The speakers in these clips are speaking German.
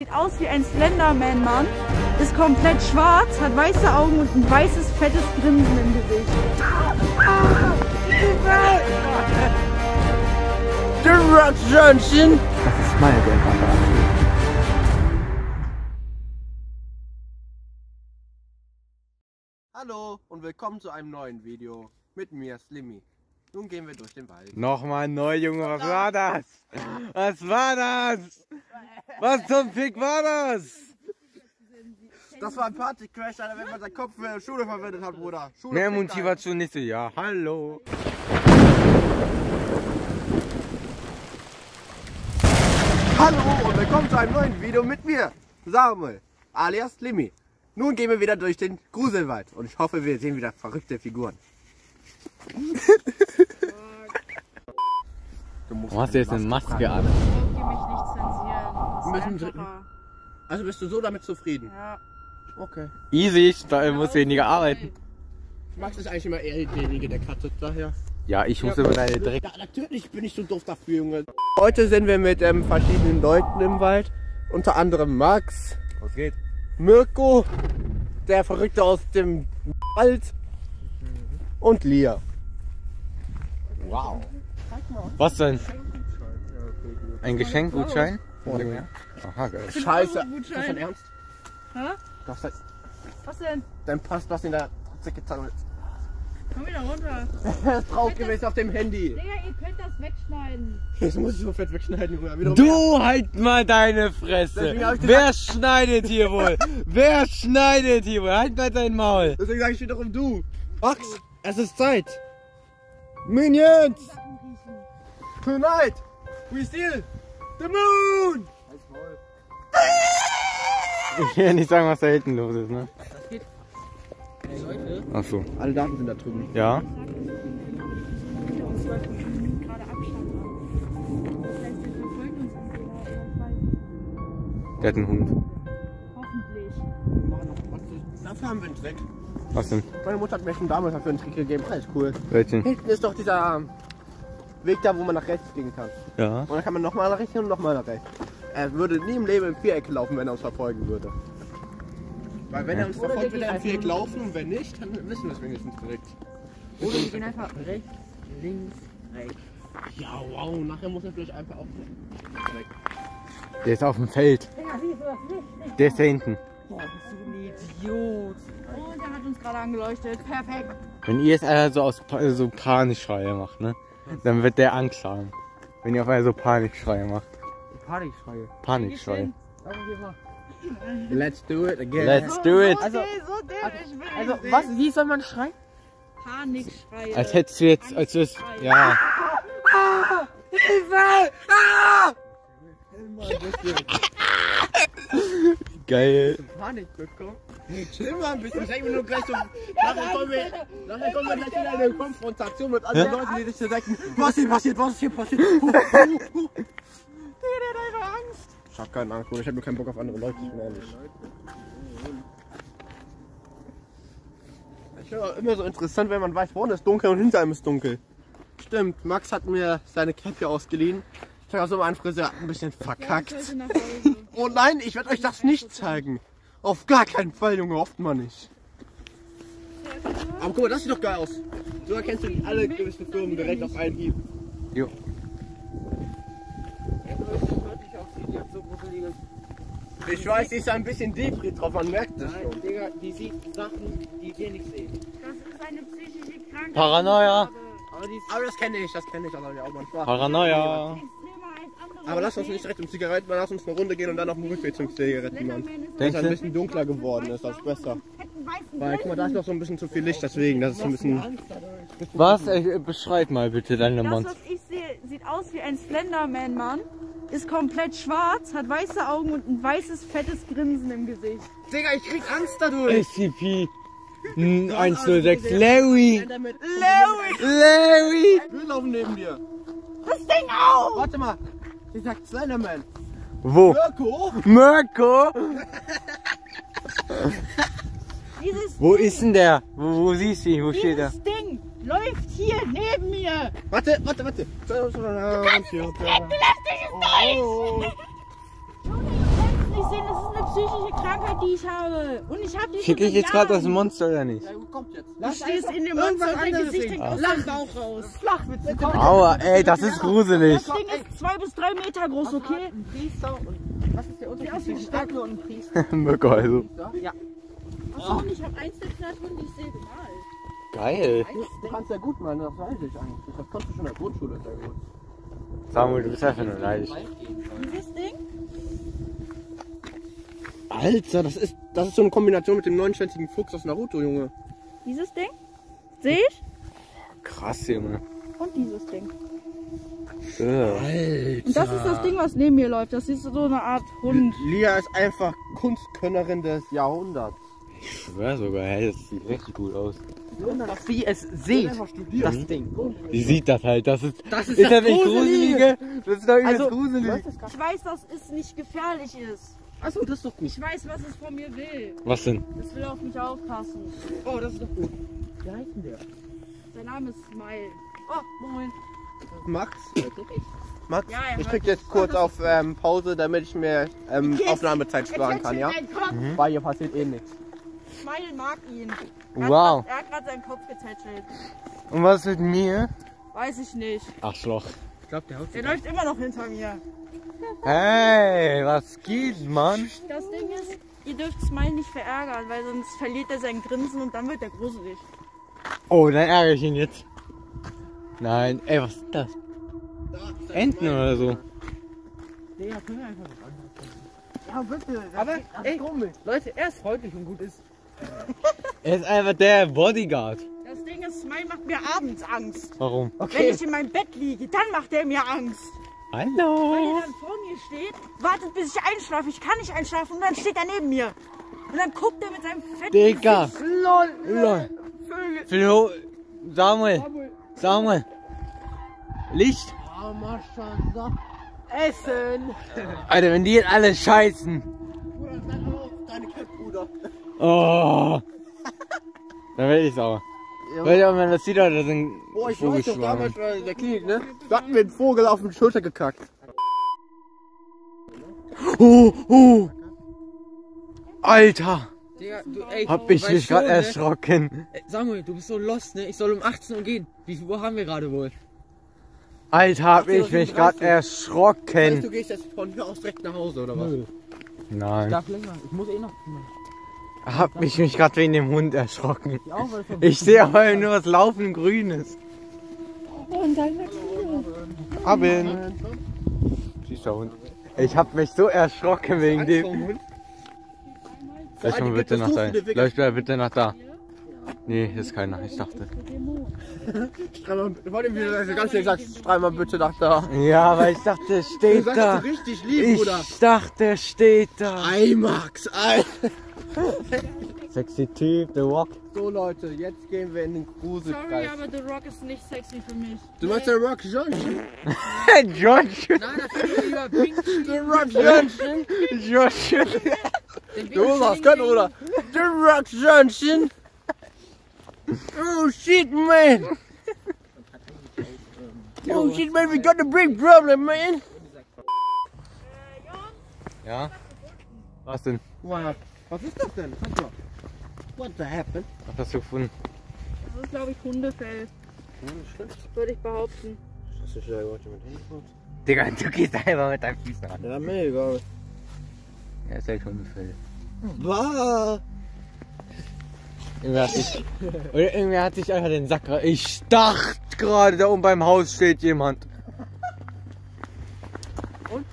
Sieht aus wie ein Slenderman, Mann. Ist komplett schwarz, hat weiße Augen und ein weißes, fettes Grinsen im Gesicht. Johnson. Das ist meine Geldkamera. Hallo und willkommen zu einem neuen Video mit mir, Slimmy. Nun gehen wir durch den Wald. Nochmal neu, Junge, was war das? Was war das? Was zum Fick war das? Das war ein Partycrash, Alter, wenn man seinen Kopf für die Schule verwendet hat, Bruder. Schule Mehr Motivation nicht so, ja, hallo. Hallo und willkommen zu einem neuen Video mit mir, Samuel, alias Slimmy. Nun gehen wir wieder durch den Gruselwald und ich hoffe, wir sehen wieder verrückte Figuren. Du musst Warum hast du jetzt eine Maske an? Ich mich nicht zensieren. Dritten. Also bist du so damit zufrieden? Ja. Okay. Easy, da muss weniger arbeiten. Max ist eigentlich immer eher derjenige, der cuttet, daher. Ja, ich muss über deine Dreck. Ja, natürlich bin ich so doof dafür, Junge. Heute sind wir mit ähm, verschiedenen Leuten im Wald. Unter anderem Max, Was geht? Mirko, der Verrückte aus dem Wald und Lia. Wow. Was denn? Ein Geschenkgutschein? Aha, geil. Scheiße. Ist das dein Ernst? Hä? Das heißt, Was denn? dein Pass, was in der Zicke zahlt. Komm wieder runter. Er ist drauf gewesen auf dem Handy. Digga, ihr könnt das wegschneiden. Jetzt muss ich so fett wegschneiden, Junge. Wiederum Du halt mal deine Fresse! Wer schneidet hier wohl? Wer schneidet hier wohl? Halt mal dein Maul! Deswegen sage ich wiederum du. Max, es ist Zeit. Minions! Tonight, we steal the moon! Ich will ja nicht sagen, was da hinten los ist, ne? Leute. Ach so. Alle Daten sind da drüben. Ja? Wir uns 12 Minuten gerade Abstand haben. Das heißt, der hat einen Hund. Hoffentlich. Dafür haben wir einen Trick. Was denn? Meine Mutter hat mir schon damals dafür einen Trick gegeben. Alles cool. Welchen? Hinten ist doch dieser Weg da, wo man nach rechts gehen kann. Ja. Und dann kann man nochmal nach rechts und nochmal nach rechts. Er würde nie im Leben im Viereck laufen, wenn er uns verfolgen würde. Weil wenn er uns verfolgt, würde er im Viereck laufen und wenn nicht, dann wissen wir es wenigstens direkt. Oder wir gehen einfach rechts, links, rechts. Ja, wow, nachher muss er vielleicht einfach auch weg. Der ist auf dem Feld. Der ist da hinten. Boah, bist du ein Idiot. Und er hat uns gerade angeleuchtet. Perfekt. Wenn ihr jetzt einer so aus Pa- so Panikschreie macht, ne? Dann wird der Angst haben. Wenn ihr auf einmal so Panikschreie macht. Panikschreie. Panikschreie. Let's do it again. Let's do it! Also- Also, ich was, wie soll man schreien? Panikschreie. Als hättest du jetzt, als du es, ja. Geil. Panik bekommen. Chill mal ein bisschen. Ich denke mir nur gleich so. Nachher kommen wir, nachher kommen wir gleich in eine Konfrontation mit anderen Leuten, die sich so denken: Was hier passiert, was hier passiert? Huh, huh, huh. Digga, der hat einfach Angst. Ich hab keine Angst, Bruder. Ich hab nur keinen Bock auf andere Leute, ich bin ehrlich. Ich finde auch immer so interessant, wenn man weiß, vorne ist dunkel und hinter einem ist dunkel. Stimmt, Max hat mir seine Cappy ausgeliehen. Ich habe also meinen Friseur ein bisschen Ja, ich verkackt. Hause. Oh nein, ich werde euch das nicht zeigen. Auf gar keinen Fall, Junge, hofft man nicht. Aber guck mal, das sieht doch geil aus. So erkennst du alle gewissen Firmen direkt auf einen Hieb. Jo. Ich weiß, die ist ein bisschen Depri drauf, man merkt es Nein, schon. Digga, die sieht Sachen, die wir nicht sehen. Das ist eine psychische Krankheit. Paranoia. Aber das kenne ich, das kenne ich, das habe ich auch manchmal. Paranoia. Aber lass uns nicht direkt um Zigaretten, lass uns eine Runde gehen und dann auf dem Rückweg zum Zigaretten machen. Wenn es ein bisschen dunkler geworden ist, das ist besser. Weil, guck mal, da ist noch so ein bisschen zu viel Licht, deswegen, das ist so ein bisschen... Was? Äh, beschreib mal bitte deine Das, Monster. was ich sehe, sieht aus wie ein Slenderman, Mann. Ist komplett schwarz, hat weiße Augen und ein weißes, fettes Grinsen im Gesicht. Digga, ich krieg Angst dadurch! SCP 106 Larry. Larry! Larry. Wir laufen neben dir. Das Ding auch! Warte mal, sie sagt Slenderman. Wo? Mirko? Mirko? Dieses, Wo ist denn der? Wo, wo siehst du ihn? Wo steht er? dieses Ding läuft hier neben mir. Warte, warte, warte. Du lässt dich es nicht. Dir das nicht psychische Krankheit, die ich habe. Und ich habe die Fick ich jetzt gerade das. Monster oder nicht? Ja, gut, kommt jetzt. Du stehst in dem Monster und dein Gesicht hängt aus deinem Bauch raus. Flachwitze, komm. Aua, ey, das ist gruselig. Das Ding ist zwei bis drei Meter groß, okay? Ein Priester und. Was ist der Unterschied zwischen Statue und Priester? Möcker, also. Ja. Achso, und ich habe Einzelknallhunden, die ich sehe gemalt. Geil. Du kannst ja gut malen, das weiß ich eigentlich. Das kannst du schon in der Grundschule sehr gut. Samuel, du bist einfach nur neidisch. Dieses Ding? Alter, das ist, das ist so eine Kombination mit dem neunschwänzigen Fuchs aus Naruto, Junge. Dieses Ding? Sehe ich? Krass, Junge. Und dieses Ding. Alter. Und das ist das Ding, was neben mir läuft. Das ist so eine Art Hund. Lia ist einfach Kunstkönnerin des Jahrhunderts. Ich schwör sogar, hey, das sieht richtig gut aus. Dass sie es sieht, das Ding. Die sieht das halt, das ist. Das ist Ist das das nicht Gruselige. gruselige? Das ist doch Also- gruselig. Ich weiß, dass es nicht gefährlich ist. Achso, das ist doch gut. Ich weiß, was es von mir will. Was denn? Es will auf mich aufpassen. Oh, das ist doch gut. Wie heißt denn der? Sein Name ist Smile. Oh, moin. Max? Max, Ja, ich hört drück jetzt kurz auf ähm, Pause, damit ich mir ähm, Aufnahmezeit sparen kann, ja? Mhm. Weil hier passiert eh nichts. Smile mag ihn. Er hat Wow. grad- Er hat gerade seinen Kopf getätschelt. Und was mit mir? Weiß ich nicht. Arschloch. Ich glaube, der haut Der läuft immer noch hinter mir. Hey, was geht, Mann? Das Ding ist, ihr dürft Smile nicht verärgern, weil sonst verliert er sein Grinsen und dann wird er gruselig. Oh, dann ärgere ich ihn jetzt. Nein, ey, was ist das? Enten oder so? Ja, bitte. Aber, ey, Leute, er ist freundlich und gut ist. Er ist einfach der Bodyguard. Ist, Smile macht mir abends Angst. Warum? Wenn ich in meinem Bett liege, dann macht er mir Angst. Weil Hallo. er dann vor mir steht, wartet bis ich einschlafe. Ich kann nicht einschlafen und dann steht er neben mir. Und dann guckt er mit seinem fetten Digga. Gesicht. Lol. Flo, Samuel. Samuel. Licht. Oh, Maschallah. Essen. Alter, wenn die jetzt alle scheißen. Bruder, sag auf, deine Kipp, Bruder. Oh. Dann werde ich sauer. Weil ja, man, das sieht doch, das sind Boah, ich weiß doch damals in der Klinik, ne? Da hatten wir einen Vogel auf die Schulter gekackt. Oh, oh. Alter. Digga, du, ey, Hab ich weißt mich gerade ne? erschrocken. Samuel, du bist so lost, ne? Ich soll um 18 Uhr gehen. Wie viel Uhr haben wir gerade wohl? Alter, hab 18:37. ich mich gerade Heißt, du erschrocken. gehst jetzt von hier aus direkt nach Hause, oder was? Ich Nein. darf länger. Ich muss eh noch. Hab ich mich gerade wegen dem Hund erschrocken. Weil Ich sehe aber nur was laufen Grünes. Abend. Süßer Hund. Ich hab mich so erschrocken wegen dem. Lass mal bitte nach da. Lass mal bitte nach da. Nee, ist keiner, ich dachte. Dem Video hast du ganz schnell gesagt, dreimal bitte nach da. Ja, aber ich dachte, er Du steht sagst da. das richtig lieb, Bruder. Ich dachte, er steht da. Eimax, Ei. Sexy Typ, The Rock. So Leute, jetzt gehen wir in den Sorry, aber The Rock ist nicht sexy für mich. Du meinst der Rock Johnson? Josh. Nein, da finde ich lieber Pink. Der Rock Johnson? Josh. Du hast gehört, oder? Der Rock Johnson? Oh shit, man! Oh shit, man, we got a big problem, man! Ja? Was denn? Wow. Was ist das denn? Sag mal. What the happened? Was hast du gefunden? Das ist, glaube ich, Hundefell. Würde ich behaupten. Hast du schon jemand mit Handy Digga, du gehst einfach mit deinen Füßen an. Ja, mega. Ja, ist halt Hundefell. Wow. Irgendwer hat sich, oder irgendwer hat sich einfach den Sack Ich dachte gerade, da oben beim Haus steht jemand. Und?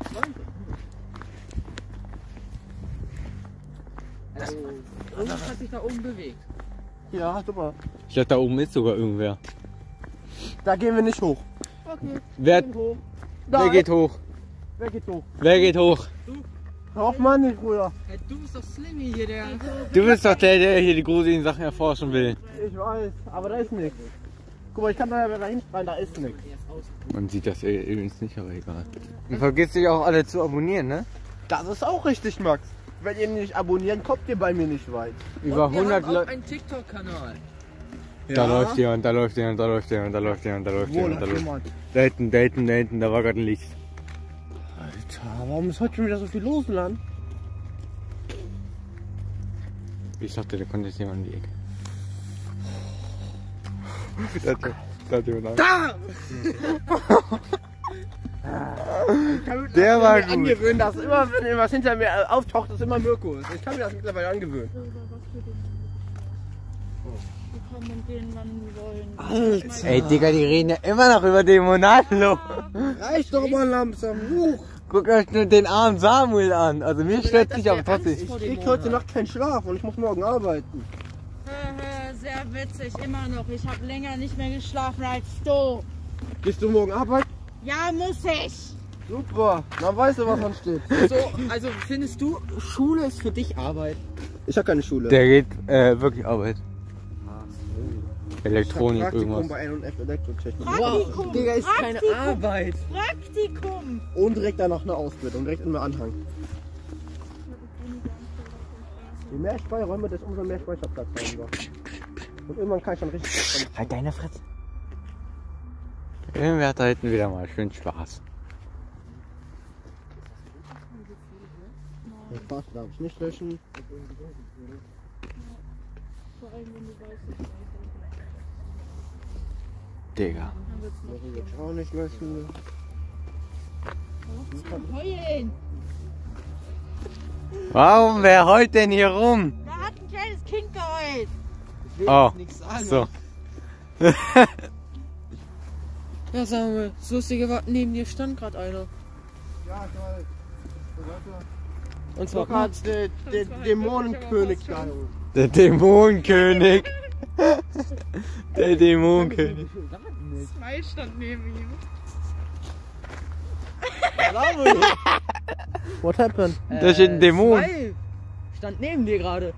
Irgendwas hat sich da oben bewegt. Ja, super. Ich glaube, da oben ist sogar irgendwer. Da gehen wir nicht hoch. Okay. Wer, hoch. wer geht hoch? Wer geht hoch? Wer geht hoch? Auf Mann nicht, Bruder. Hey, du bist doch Slimmy hier, der. Du bist doch der, der hier die gruseligen Sachen erforschen will. Ich weiß, aber da ist nichts. Guck mal, ich kann da da hinschreien, da ist nichts. Man sieht das eh- übrigens nicht, aber egal. Und vergiss dich auch alle zu abonnieren, ne? Das ist auch richtig, Max. Wenn ihr nicht abonnieren, kommt ihr bei mir nicht weit. Über Und wir 100 haben auch Leute. einen TikTok-Kanal. Da läuft jemand, da läuft jemand, da läuft jemand, da läuft jemand, da läuft Wo jemand, da läuft läuft jemand? Da hinten, da hinten, da hinten, da war gerade ein Licht. Alter, warum ist heute schon wieder so viel los, Land? Ich dachte, da kommt jetzt jemand um die Ecke. Da hat- da jemand Angst. Der war Ich kann mir gut. angewöhnen, dass immer, wenn irgendwas hinter mir äh, auftaucht, ist immer Mirko. Ich kann mir das mittlerweile angewöhnen. Wir kommen und gehen, wann wir wollen. Ey, Digga, die reden ja immer noch über den Monalo. Reicht doch mal langsam. Huch. Guckt euch nur den armen Samuel an. Also mir stört sich aber trotzdem. Ich krieg heute Nacht keinen Schlaf und ich muss morgen arbeiten. Sehr witzig, immer noch. Ich habe länger nicht mehr geschlafen als du. Gehst du morgen arbeiten? Ja, muss ich. Super, dann weißt du, was dran steht. So, also findest du, Schule ist für dich Arbeit? Ich habe keine Schule. Der geht äh, wirklich Arbeit. Ich Elektronik, Praktikum irgendwas. bei N&F Elektrotechnik. Praktikum. Digga, ist keine Praktikum. Arbeit. Praktikum. Und direkt danach eine Ausbildung, direkt in Anhang. Je mehr Freiräume, desto umso mehr Speicherplatz haben wir. Und irgendwann kann ich dann richtig... Halt deine Fresse. Irgendwer hat da hinten wieder mal schön Spaß. Den Spaß darf ich nicht löschen. Digga. Will ich auch nicht löschen. Heulen. Warum, wer heult denn hier rum? Da hat ein kleines Kind geheult. Oh, Nichts sagen. so. Ja, Samuel, das Lustige war, neben dir stand gerade einer. Ja, ich. Und zwar mal, der, der Dämonenkönig da. Der Dämonenkönig. Der Dämonenkönig. Zwei stand neben ihm. What happened? Da steht ein Dämon. Smile stand neben dir gerade.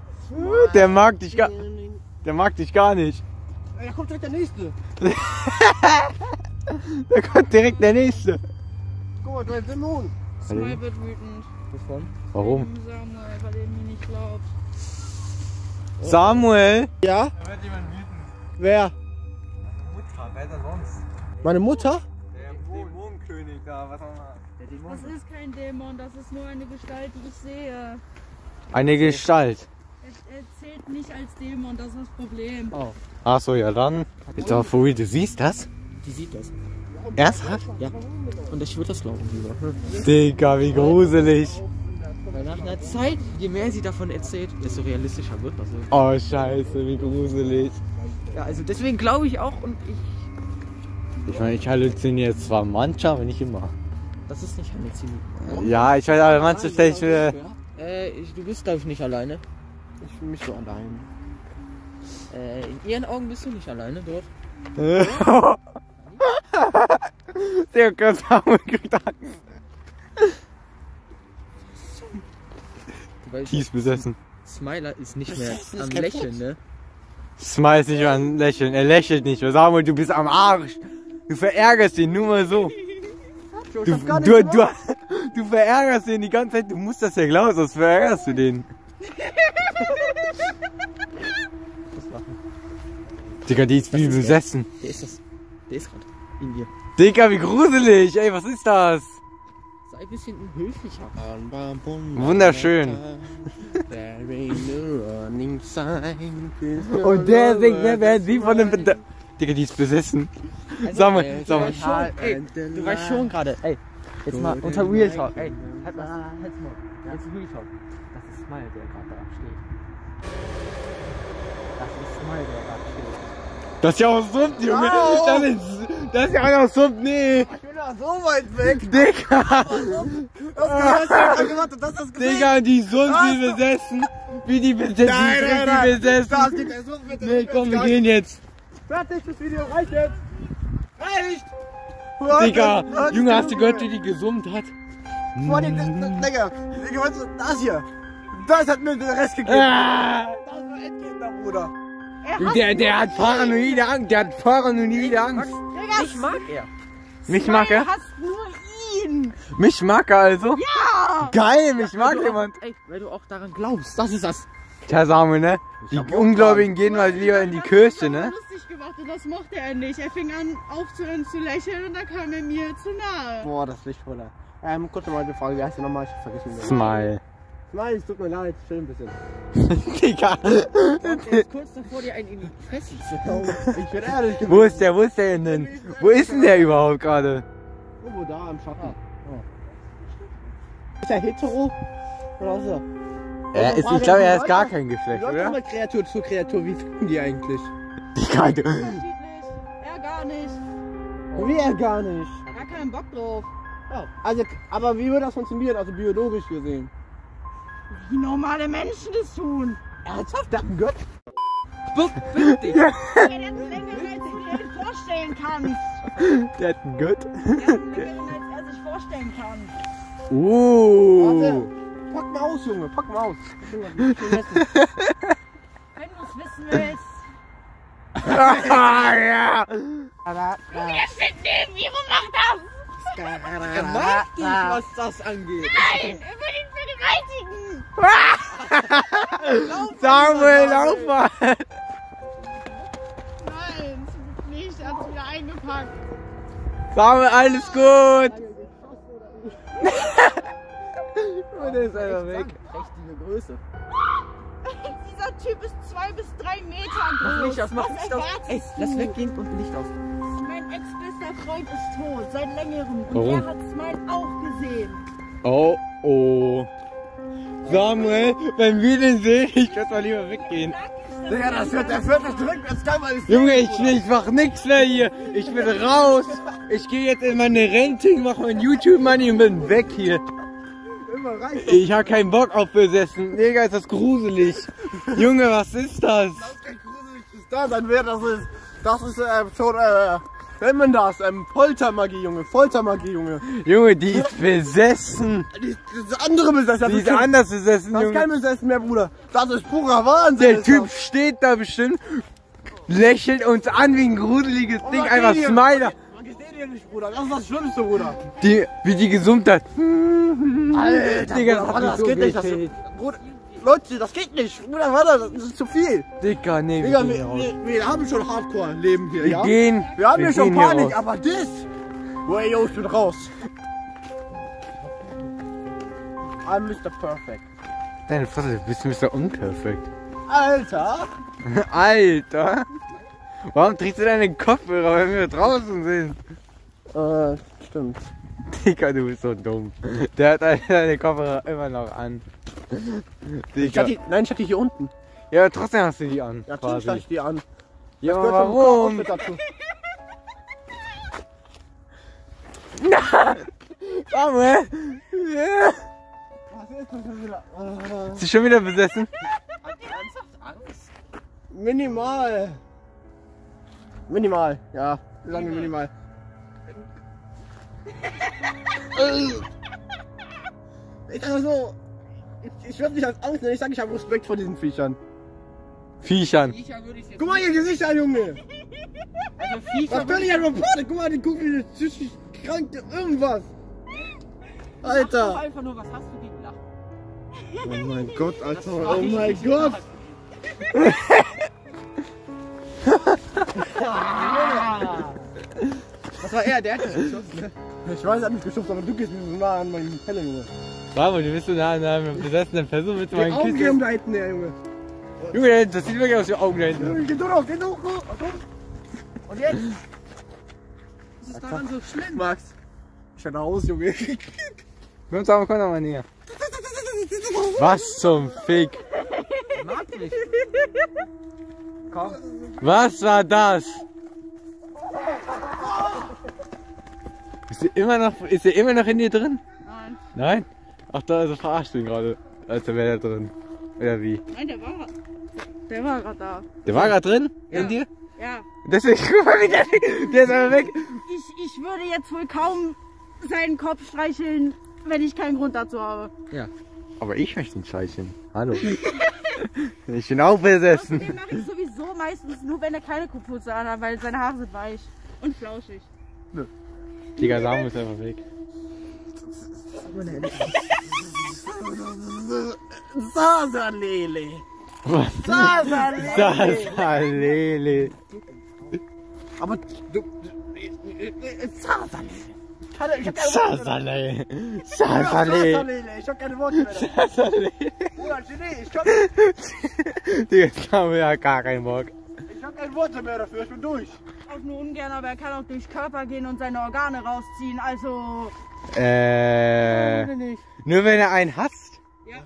Der mag dich gar, der mag dich gar nicht. Da kommt direkt der nächste. Da kommt direkt der nächste. Guck mal, der Dämon. Zwei wird wütend. Wovon? Warum? Wegen Samuel, weil er mir nicht glaubt. Samuel. Ja? Da wird jemand wütend. Wer? Mutter, wer denn sonst? Meine Mutter? Der Dämonenkönig da, was auch immer. Das ist kein Dämon, das ist nur eine Gestalt, die ich sehe. Eine Gestalt. Er, er zählt nicht als Dämon, das ist das Problem. Ach so, ja dann. Ist doch for real, du siehst das? Die sieht das. Ernsthaft? Ja. Und ich würde das glauben lieber. Digga, wie gruselig. Weil nach einer Zeit, je mehr sie davon erzählt, desto realistischer wird das. Oh, scheiße, wie gruselig. Ja, also deswegen glaube ich auch und ich. Ich meine, ich halluziniere zwar manchmal, aber nicht immer. Das ist nicht halluziniert. Ja, ich weiß, aber manche stelle ich mir. Äh, ich, du bist glaube ich nicht alleine. Ich fühle mich so allein. Äh, in ihren Augen bist du nicht alleine dort. Der Gott Samuel kriegt Angst. Ist besessen. Smiler ist nicht mehr am Lächeln, ne? Smile ist nicht mal ein Lächeln. Er lächelt nicht mehr. Samuel, du bist am Arsch. Du verärgerst ihn nur mal so. Du, du, du, du verärgerst ihn die ganze Zeit. Du musst das ja glauben, sonst verärgerst du den. Digga, die ist wie besessen. Der ist das. Der ist gerade in dir. Digga, wie gruselig. Ey, was ist das? Sei ein bisschen höflicher. Wunderschön. Und der singt, ne, während sie von dem... Bede- Digga, die ist besessen. Samuel, Du Samuel. weißt schon, ey, du weißt schon gerade, ey, jetzt mal unter Real Talk, ey, halt mal, halt's mal, jetzt Real Talk. Das ist Smile, der gerade da steht. Das ist Smile, der gerade steht. Das ist ja auch Summt, Junge. Das ist, das ist ja auch noch Summt, nee. Ich bin da so weit weg. Digga. Das hast du gewartet, das hast gesehen. Digga, die Summt, wie besessen. Wie die besessen. Nein, die nein, nein. besessen. Das geht Such bitte. Nee, komm, wir gehen jetzt. Fertig, das Video reicht jetzt. Reicht. Digga, Junge, hast du gehört, wie die gesummt hat? Vor das- Digga, Digga, weißt du, das hier. Das hat mir den Rest gegeben. Ah, Das war Endgegner, Bruder. der, der hat paranoide Angst. Der hat paranoide Angst. Mich mag er. Mich mag er? hast nur ihn. Mich mag er also? Ja! Geil, mich mag Weil du jemand. Auch, ey, weil du auch daran glaubst, das ist das. Tja, Samuel, ne? Die Ungläubigen gehen mal lieber in die Kirche, ne? lustig gemacht und das mochte er nicht. Er fing an aufzuhören zu lächeln und dann kam er mir zu nahe. Boah, das Licht voller. Ähm, kurz nochmal die Frage, wie heißt der nochmal? Ich hab vergessen. Smile. Nein, es tut mir leid, chill ein bisschen. Digga. Ist kurz davor, dir einen in die Fresse zu hauen. Ich bin ehrlich Wo ist der, wo ist der denn? Wo ist denn der überhaupt gerade? Irgendwo da im Schatten. Ist er hetero? Oder ist er? Er ist, ich glaube, er ist gar kein Geschlecht, oder? mal Kreatur zu Kreatur, wie finden die eigentlich? Digga, du. Unterschiedlich. Er gar nicht. Wie er gar nicht. Gar keinen Bock drauf. Ja. Also, aber wie würde das funktionieren, also biologisch gesehen? Wie normale Menschen das tun. Ernsthaft, der hat einen Gott? Dich. Der hat einen längeren, als du dir vorstellen kannst. Der hat einen Gott. Der hat einen längeren, als er sich vorstellen kann. Uh. Warte. Pack mal aus, Junge, pack mal aus. Wenn du es wissen willst. Ah, ja. Gewaltig, was das angeht. Samuel, lauf mal. Nein, zum Glück nicht. Er hat wieder eingepackt. Samuel, alles gut. Und er ist einfach weg. Richtige Größe. Dieser Typ ist zwei bis drei Meter Mach groß. Licht aus, mach Was Licht aus. Ey, lass weggehen und Licht aus. Mein ex-bester Freund ist tot, seit längerem. Und Warum? er hat Smile auch gesehen. Oh, oh. Samuel, wenn wir den sehen, ich werde mal lieber weggehen. Digga, das wird der Trick, jetzt kann man es Junge, ich, ich mach nix mehr hier. Ich bin raus. Ich gehe jetzt in meine Renting, mach mein YouTube-Money und bin weg hier. Ich hab keinen Bock auf besessen. Digga, ist das gruselig. Junge, was ist das? Das ist kein gruseliges da, dann wäre das ist, das ist äh, schon, äh, wenn man das, ähm, Foltermagie, Junge, Foltermagie, Junge. Junge, die ist besessen. Die, das andere besessen, das Die ist anders besessen, Das ist kein Junge. Besessen mehr, Bruder. Das ist purer Wahnsinn. Der ist Typ das. steht da bestimmt, lächelt uns an wie ein gruseliges Ding, was einfach geht hier? Smiler. Man gesteht dir nicht, Bruder. Das ist das Schlimmste, Bruder. Die, wie die gesummt hat. Alter, Digga, das Bruder, hat mich das so geht nicht. Das. Bruder, Leute, das geht nicht. Bruder, warte, das ist zu viel. Digga, nee, wir Digga, wir, hier raus. wir, wir haben schon Hardcore-Leben hier, Wir ja? gehen. Wir haben wir hier schon hier Panik, raus. aber das... Way, yo, ich bin raus. I'm Mr. Perfect. Deine Fresse, du bist Mr. Unperfekt. Alter! Alter! Warum trägst du deinen Kopfhörer, wenn wir draußen sind? Äh, stimmt. Digga, du bist so dumm. Der hat deine Kopfhörer immer noch an. Ich hatte die, nein, ich hatte die hier unten. Ja, aber trotzdem hast du die an. Ja, natürlich hatte ich die an. Ja, Das aber warum? Dazu. Samuel! Ja. Was ist sie schon wieder besessen? Hat die ernsthaft Angst? Minimal. Minimal, ja. Wir sagen minimal. Äh. ich mal so, ich, ich würde nicht als Angst nennen, ich sage, ich habe Respekt vor diesen Viechern. Viechern. Viecher würde ich jetzt Guck mal ihr Gesicht an, Junge! Also Viecher Was könnte ich einfach Panik? Guck mal, die gucken wie psychisch krank, irgendwas. Sag Alter! einfach nur, was hast du gegen Lachen? Oh mein Gott, Alter, oh mein nicht Gott! Das war er, der hat dich geschossen. ne? Ich weiß, er hat mich geschubst, aber du gehst mir so nah an meinen Pelle, Junge. Samuel, du bist so nah an einem besessenen Person mit einem Augen gehen Kissen. da hinten her, Junge. Junge, das sieht wirklich aus wie Augen da hinten. Geh doch, geh doch! Und jetzt? Was ist daran so schlimm? Max. Ich werde raus, Junge. Komm, Samuel, komm doch mal näher. Was zum Fick? Mag dich. Komm. Was war das? Ist er immer noch, ist er immer noch in dir drin? Nein. Nein? Ach, da also verarscht du ihn gerade. Als wäre der drin. Oder wie? Nein, der war. Der war gerade da. Der war gerade drin? Ja. In dir? Ja. Deswegen, guck mal, wie der, der ist aber weg. Ich, ich würde jetzt wohl kaum seinen Kopf streicheln, wenn ich keinen Grund dazu habe. Ja. Aber ich möchte ihn streicheln. Hallo. ich bin auch besessen. Den mache ich sowieso meistens nur, wenn er keine Kapuze anhat, weil seine Haare sind weich und flauschig. Digga, Samuel ist einfach weg. Sasalele. Was? Sasalele. Sasalele. Aber du. Sasalele. Sasale. Sasale. Ich hab keine Worte mehr. Sasale. Bruder, Genie, ich hab, Digga, jetzt haben wir ja gar keinen Bock. ich hab keine Worte mehr dafür, ich bin durch. Auch nur ungern, aber er kann auch durch Körper gehen und seine Organe rausziehen. Also, Äh. nicht. Nur wenn er einen hasst? ja.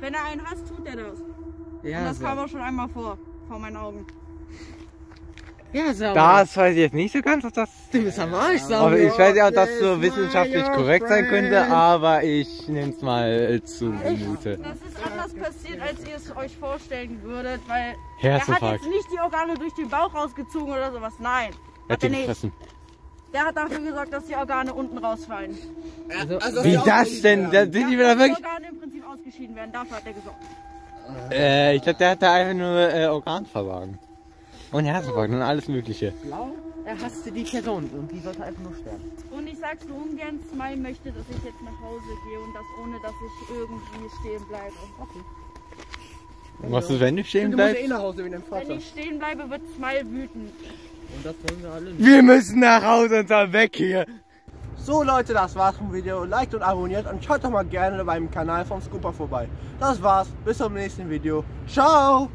Wenn er einen hasst, tut er das. Und Ja, das so. kam auch schon einmal vor, vor meinen Augen. Ja, so. Das weiß ich jetzt nicht so ganz, ob das. Du bist am Arsch, Aber Samuel. ich weiß ja, ob das so wissenschaftlich korrekt sein könnte, aber ich nehme es mal zu Gemüte. Das ist anders passiert, als ihr es euch vorstellen würdet, weil Herzinfarkt. er hat jetzt nicht die Organe durch den Bauch rausgezogen oder sowas. Nein, Er hat hat er nicht. gefressen. Der hat dafür gesorgt, dass die Organe unten rausfallen. Also, Also, Wie das denn? Da sind die wieder dass die wirklich. Organe im Prinzip ausgeschieden werden. Dafür hat er gesorgt. Äh, ich glaube, der hatte einfach nur äh, Organversagen. Und Herzinfarkt und alles Mögliche. blau, er hasste die Person und die sollte einfach nur sterben. Und ich sag's so ungern, Smile möchte, dass ich jetzt nach Hause gehe und das ohne, dass ich irgendwie stehen bleibe. Was ist, wenn du stehen Du musst bleibst? eh nach Hause wegen deinem Wenn Vater. ich stehen bleibe, wird Smile wütend. Und das wollen wir alle nicht. Wir müssen nach Hause und zwar weg hier. So Leute, das war's vom Video. Liked und abonniert und schaut doch mal gerne beim Kanal vom Scooper vorbei. Das war's, bis zum nächsten Video. Ciao!